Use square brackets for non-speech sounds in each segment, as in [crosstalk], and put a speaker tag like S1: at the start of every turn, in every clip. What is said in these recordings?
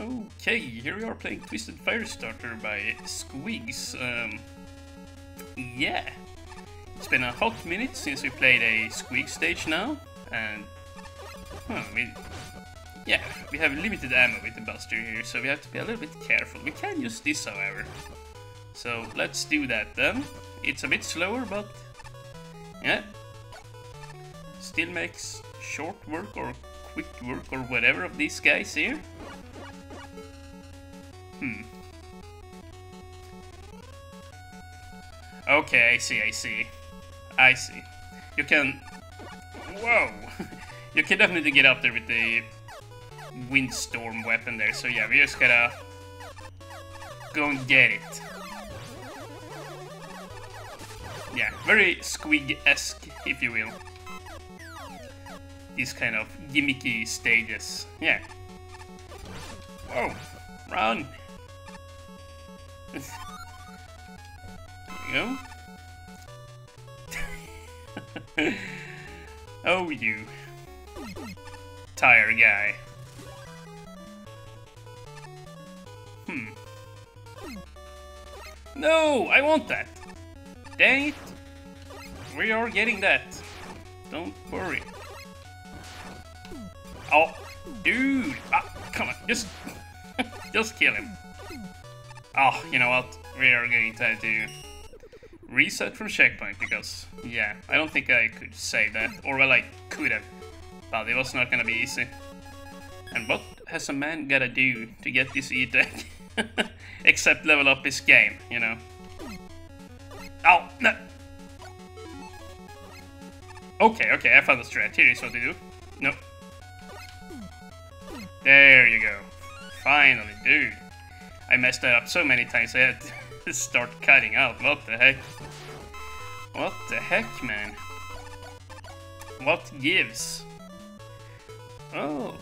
S1: Okay, here we are playing Twisted Firestarter by Squiggs. Um, yeah, it's been a hot minute since we played a Squig stage now, and huh, we, yeah, we have limited ammo with the Buster here, so we have to be a little bit careful. We can use this, however. So let's do that then. It's a bit slower, but yeah, still makes short work or quick work or whatever of these guys here. Hmm. Okay, I see, I see. I see. You can... Whoa! [laughs] you can definitely get up there with the windstorm weapon there, so yeah, we just gotta go and get it. Yeah, very Squig-esque, if you will. These kind of gimmicky stages. Yeah. Whoa! Run! There you go. [laughs] oh, you. Tire guy. Hmm. No, I want that. Dang it. We are getting that. Don't worry. Oh, dude. Ah, come on, just, [laughs] just kill him. Oh, you know what? We are going to have to reset from checkpoint because, yeah, I don't think I could save that. Or, well, I could have, but it was not gonna be easy. And what has a man gotta do to get this E-tank? [laughs] Except level up his game, you know? Oh, no! Okay, okay, I found the strat. Here is what to do. No. There you go. Finally, dude. I messed that up so many times I had to [laughs] start cutting out. What the heck? What the heck, man? What gives? Oh.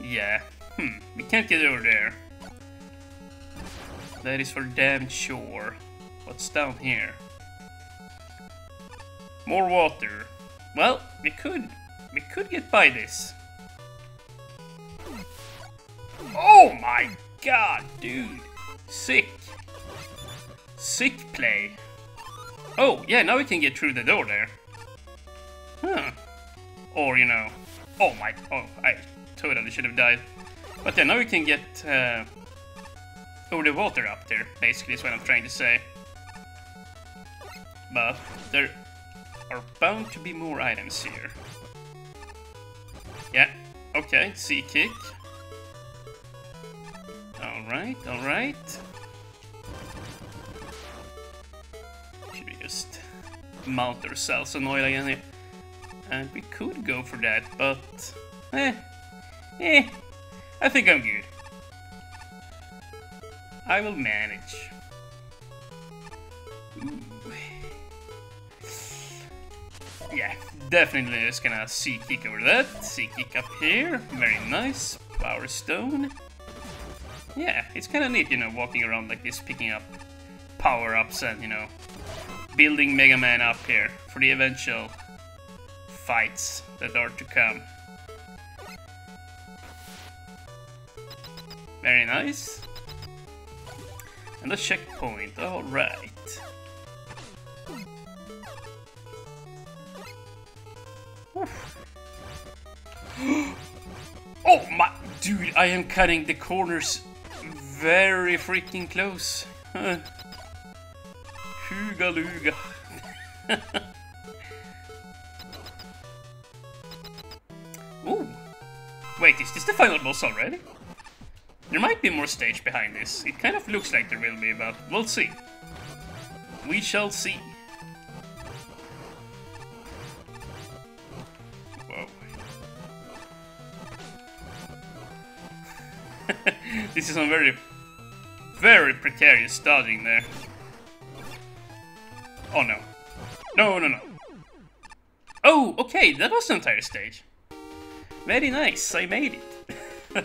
S1: Yeah. Hmm. We can't get over there. That is for damn sure. What's down here? More water. Well, we could... We could get by this. Oh my god, dude. Sick. Sick play. Oh, yeah, now we can get through the door there. Huh. Or, you know... Oh my... Oh, I totally should have died. But yeah, now we can get... Uh, over the water up there, basically, is what I'm trying to say. But there are bound to be more items here. Yeah, okay, sea kick. Alright, alright. Should we just mount ourselves an oil again here? And we could go for that, but... Eh. Eh. I think I'm good. I will manage. Ooh. Yeah, definitely just gonna see kick over that. See kick up here. Very nice. Power stone. Yeah, it's kind of neat, you know, walking around like this, picking up power-ups and, you know, building Mega Man up here for the eventual fights that are to come. Very nice. And a checkpoint, alright. [gasps] oh my... Dude, I am cutting the corners very freaking close. [laughs] Huga luga. [laughs] Ooh. Wait, is this the final boss already? There might be more stage behind this. It kind of looks like there will be, but we'll see. We shall see. [laughs] This is some very, very precarious starting there. Oh no. No, no, no. Oh, okay, that was the entire stage. Very nice, I made it. [laughs]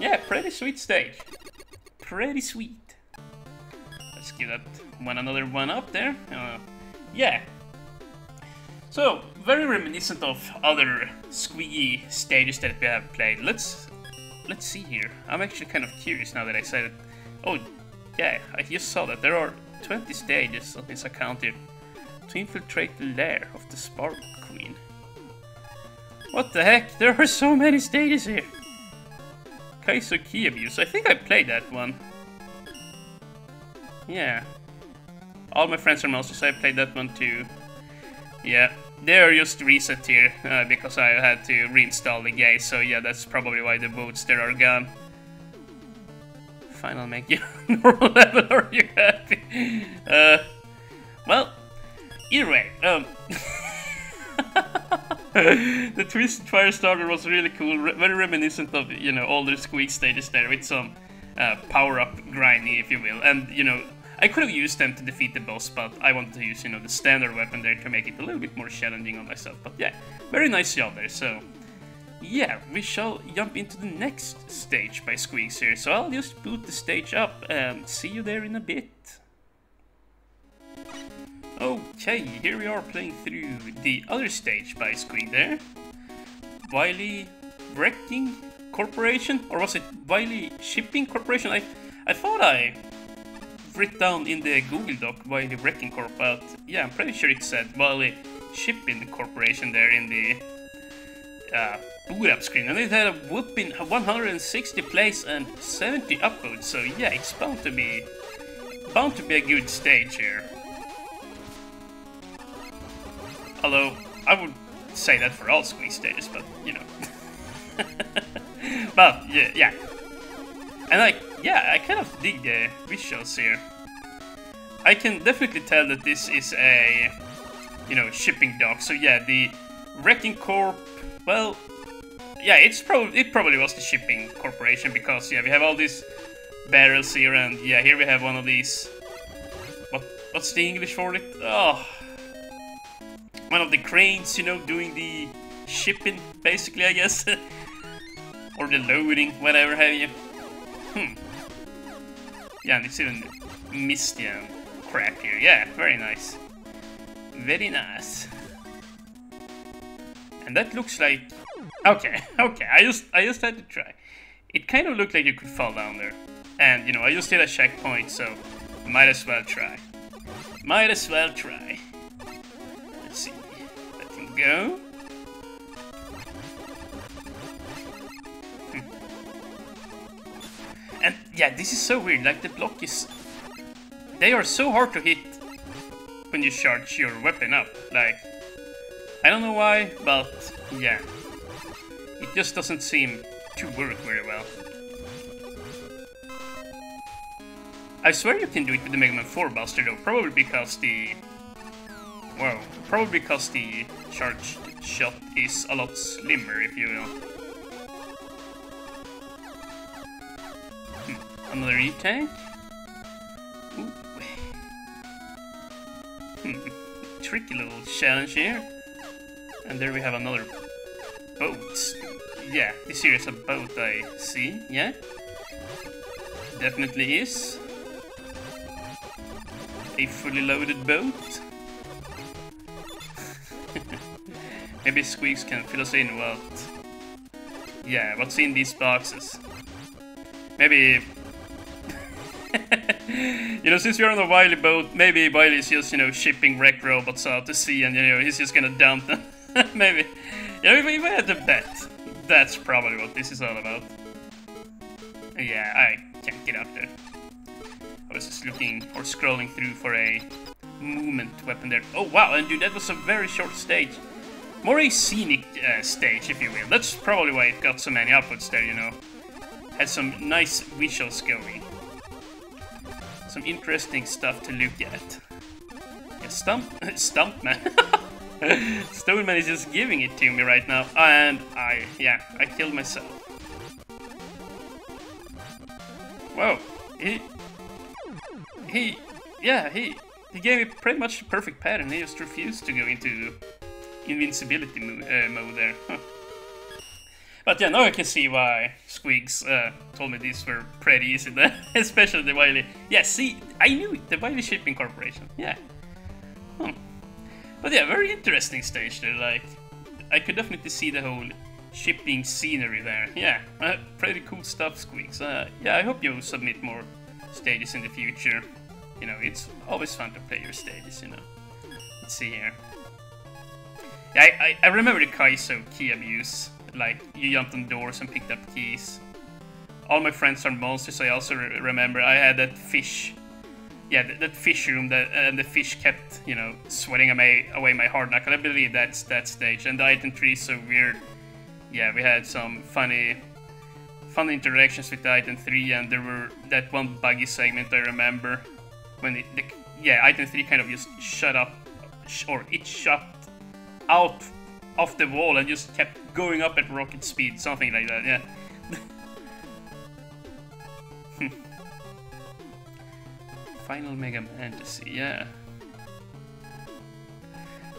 S1: yeah, pretty sweet stage. Pretty sweet. Let's give that one another one up there. Uh, yeah. So, very reminiscent of other squeaky stages that we have played. Let's let's see here. I'm actually kind of curious now that I said it. Oh, yeah, I just saw that there are 20 stages on this account here to infiltrate the lair of the Spark Queen. What the heck? There are so many stages here. Kaizo Key Abuse. I think I played that one. Yeah. All my friends are monsters. I played that one too. Yeah, they are just reset here uh, because I had to reinstall the game. So yeah, that's probably why the boots there are gone. Final make you [laughs] normal level. Are you happy? Uh, well, either way, um. [laughs] the twist Fire Starter was really cool, re very reminiscent of, you know, older Squeak stages there with some uh, power-up grinding, if you will. And, you know, I could have used them to defeat the boss, but I wanted to use, you know, the standard weapon there to make it a little bit more challenging on myself. But yeah, very nice job there, so... Yeah, we shall jump into the next stage by Squeaks here, so I'll just boot the stage up and see you there in a bit. Okay, here we are playing through the other stage by Squeak there. Wily Wrecking Corporation? Or was it Wily Shipping Corporation? I, I thought I written down in the Google Doc by the Wrecking Corp, but yeah, I'm pretty sure it said Wily Shipping Corporation there in the uh, boot up screen. And it had a whooping 160 plays and 70 upvotes, so yeah, it's bound to be bound to be a good stage here. Although, I would say that for all squeeze stages, but, you know. [laughs] but, yeah, yeah. And like, yeah, I kind of dig the visuals here. I can definitely tell that this is a, you know, shipping dock. So yeah, the Wrecking Corp, well, yeah, it's probably it probably was the shipping corporation because yeah, we have all these barrels here, and yeah, here we have one of these. What what's the English for it? Oh, one of the cranes, you know, doing the shipping, basically, I guess, [laughs] or the loading, whatever have you. Hmm. Yeah, and it's even misty and crap here. Yeah, very nice. Very nice. And that looks like... Okay, [laughs] okay, I just, I just had to try. It kind of looked like you could fall down there. And, you know, I just hit a checkpoint, so might as well try. Might as well try. Let's see. Let him go. And yeah, this is so weird, like the block is... They are so hard to hit when you charge your weapon up, like... I don't know why, but yeah. It just doesn't seem to work very well. I swear you can do it with the Mega Man 4 Buster though, probably because the... Well, probably because the charged shot is a lot slimmer, if you will. Another E-tank? Hmm. [laughs] Tricky little challenge here. And there we have another boat. Yeah, this here is a boat I see, yeah? Definitely is. A fully loaded boat. [laughs] Maybe Squeaks can fill us in what... Yeah, what's in these boxes. Maybe you know, since we're on a Wily boat, maybe Wily's just, you know, shipping wreck robots out to sea and, you know, he's just gonna dump them. [laughs] maybe. Yeah, we, we had to bet. That's probably what this is all about. Yeah, I can't get up there. I was just looking or scrolling through for a movement weapon there. Oh, wow, and dude, that was a very short stage. More a scenic uh, stage, if you will. That's probably why it got so many outputs there, you know. Had some nice visuals going some interesting stuff to look at. Yeah, Stump, [laughs] Stumpman. [laughs] Stoneman is just giving it to me right now, and I, yeah, I killed myself. Whoa, he, he, yeah, he, he gave me pretty much the perfect pattern. He just refused to go into invincibility mo uh, mode there. Huh. But yeah, now I can see why Squiggs uh, told me these were pretty easy, [laughs] especially the Wily. Yeah, see, I knew it, the Wily Shipping Corporation. Yeah. Hmm. but yeah, very interesting stage there. Like, I could definitely see the whole shipping scenery there. Yeah, uh, pretty cool stuff, Squeaks. Uh, yeah, I hope you submit more stages in the future. You know, it's always fun to play your stages, you know. Let's see here. Yeah, I, I, I remember the Kaizo key abuse. Like, you jumped on doors and picked up keys. All my friends are monsters, I also re remember I had that fish yeah, that, that, fish room that uh, and the fish kept, you know, sweating away away my hard knuckle. I believe that's that stage. And the item tree is so weird. Yeah, we had some funny, funny interactions with item three, and there were that one buggy segment I remember when it, the, yeah, item three kind of just shut up, or it shut out off the wall and just kept going up at rocket speed, something like that. Yeah. [laughs] Final Mega Fantasy, yeah.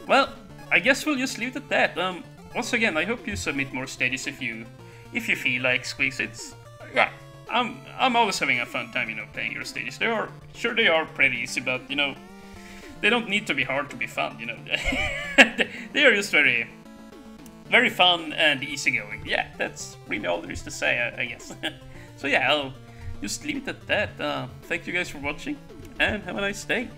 S1: Well, I guess we'll just leave it at that. Um, once again, I hope you submit more stages if you if you feel like Squeaks. It's yeah, I'm I'm always having a fun time, you know, playing your stages. They are sure they are pretty easy, but you know, they don't need to be hard to be fun. You know, [laughs] they are just very very fun and easygoing. Yeah, that's really all there is to say, I, I guess. [laughs] so yeah, I'll just leave it at that. Uh, thank you guys for watching and have a nice day.